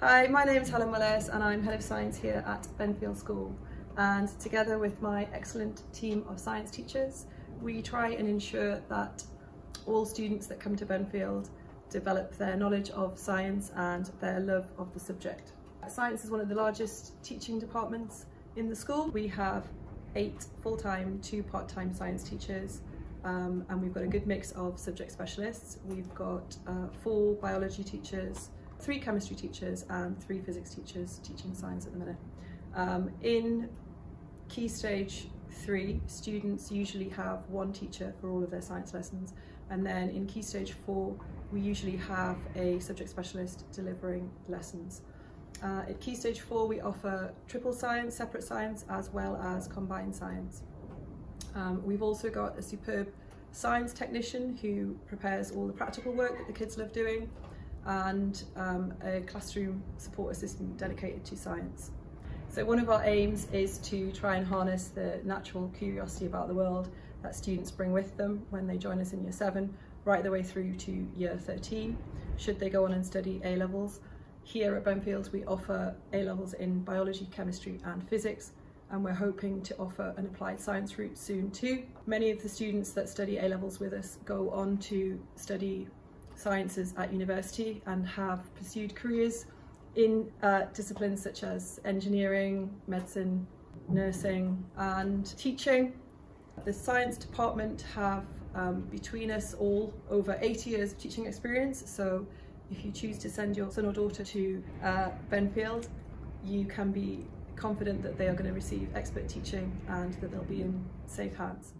Hi, my name is Helen Willis and I'm Head of Science here at Benfield School and together with my excellent team of science teachers we try and ensure that all students that come to Benfield develop their knowledge of science and their love of the subject. Science is one of the largest teaching departments in the school. We have eight full-time, two part-time science teachers um, and we've got a good mix of subject specialists. We've got uh, four biology teachers, three chemistry teachers and three physics teachers teaching science at the minute. Um, in Key Stage 3, students usually have one teacher for all of their science lessons and then in Key Stage 4 we usually have a subject specialist delivering lessons. Uh, at Key Stage 4 we offer triple science, separate science as well as combined science. Um, we've also got a superb science technician who prepares all the practical work that the kids love doing and um, a classroom support assistant dedicated to science. So one of our aims is to try and harness the natural curiosity about the world that students bring with them when they join us in year 7 right the way through to year 13 should they go on and study A-levels. Here at Benfield we offer A-levels in biology, chemistry and physics and we're hoping to offer an applied science route soon too. Many of the students that study A-levels with us go on to study sciences at university and have pursued careers in uh, disciplines such as engineering, medicine, nursing and teaching. The science department have um, between us all over 80 years of teaching experience so if you choose to send your son or daughter to uh, Benfield you can be confident that they are going to receive expert teaching and that they'll be in safe hands.